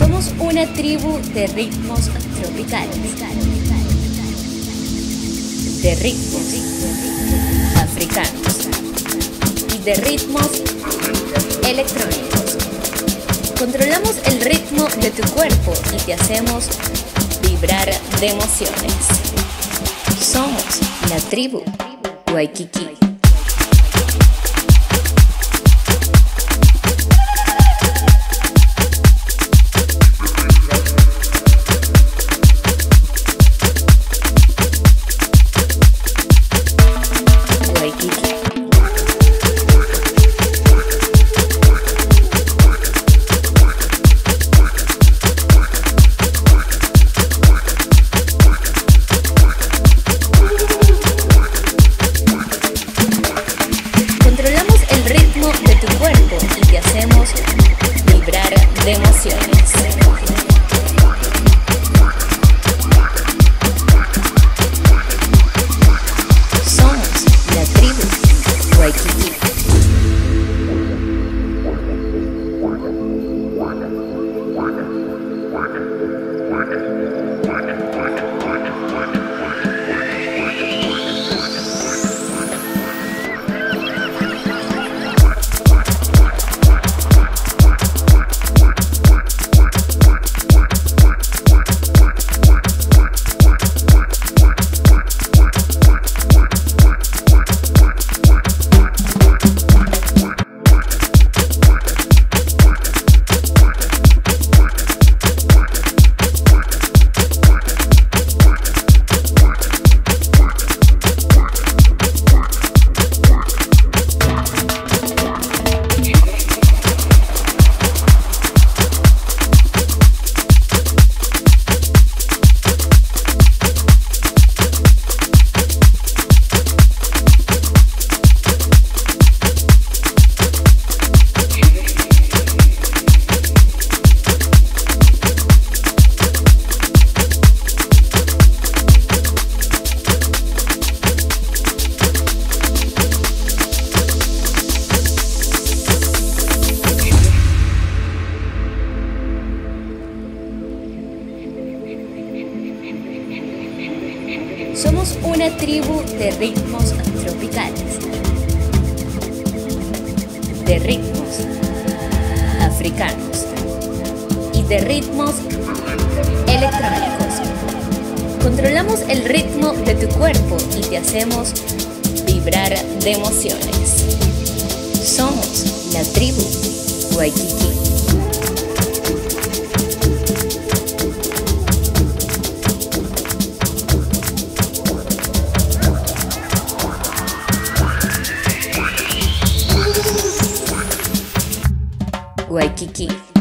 una tribu de ritmos tropicales, de ritmos africanos y de ritmos electrónicos. Controlamos el ritmo de tu cuerpo y te hacemos vibrar de emociones. Somos la tribu. Waikiki. Somos una tribu de ritmos tropicales, de ritmos africanos y de ritmos electrónicos. Controlamos el ritmo de tu cuerpo y te hacemos vibrar de emociones. Somos la tribu Waikiki. Waikiki.